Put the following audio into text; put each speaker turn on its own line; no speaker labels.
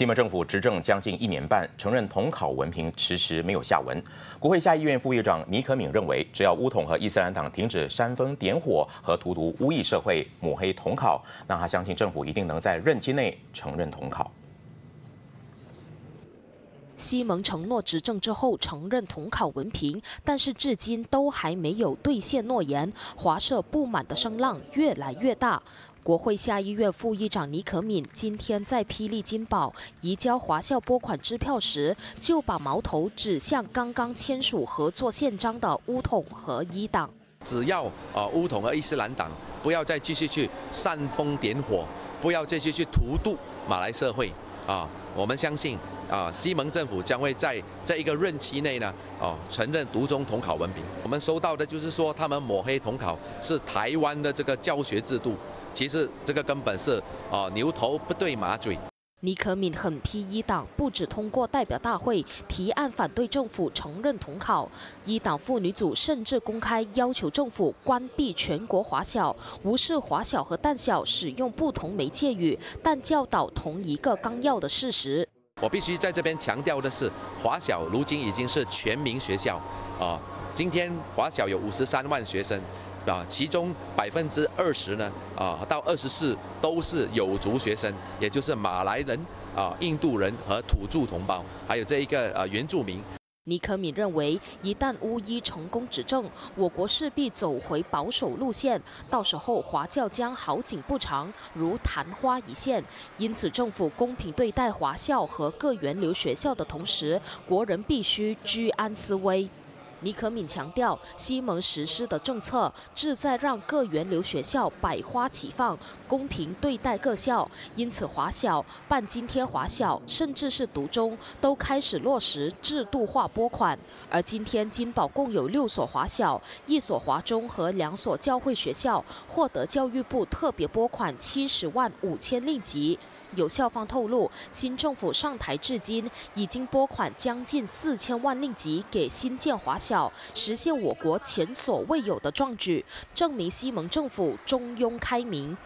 西蒙政府执政将近一年半，承认统考文凭迟迟没有下文。国会下议院副议长尼可敏认为，只要乌统和伊斯兰党停止煽风点火和荼毒巫裔社会、抹黑统考，那他相信政府一定能在任期内承认统考。
西蒙承诺执政之后承认统考文凭，但是至今都还没有兑现诺言，华社不满的声浪越来越大。国会下议院副议长尼可敏今天在霹雳金宝移交华校拨款支票时，就把矛头指向刚刚签署合作宪章的乌统和伊党。
只要啊乌统和伊斯兰党不要再继续去煽风点火，不要继续去荼毒马来社会啊，我们相信啊西蒙政府将会在这一个任期内呢，哦承认独中统考文凭。我们收到的就是说他们抹黑统考是台湾的这个教学制度。其实这个根本是啊牛头不对马嘴。
尼可敏狠批一党不止通过代表大会提案反对政府承认统考，一党妇女组甚至公开要求政府关闭全国华小，无视华小和旦小使用不同媒介语，但教导同一个纲要的事实。
我必须在这边强调的是，华小如今已经是全民学校啊，今天华小有五十三万学生。啊，其中百分之二十呢，啊到二十四都是有族学生，也就是马来人、啊印度人和土著同胞，还有这一个呃原住民。
尼可米认为，一旦巫医成功指证，我国势必走回保守路线，到时候华教将好景不长，如昙花一现。因此，政府公平对待华校和各源流学校的同时，国人必须居安思危。李可敏强调，西蒙实施的政策志在让各源流学校百花齐放，公平对待各校。因此，华小、半津贴华小，甚至是独中，都开始落实制度化拨款。而今天，金宝共有六所华小、一所华中和两所教会学校获得教育部特别拨款七十万五千令吉。有校方透露，新政府上台至今，已经拨款将近四千万令吉给新建华小，实现我国前所未有的壮举，证明西蒙政府中庸开明。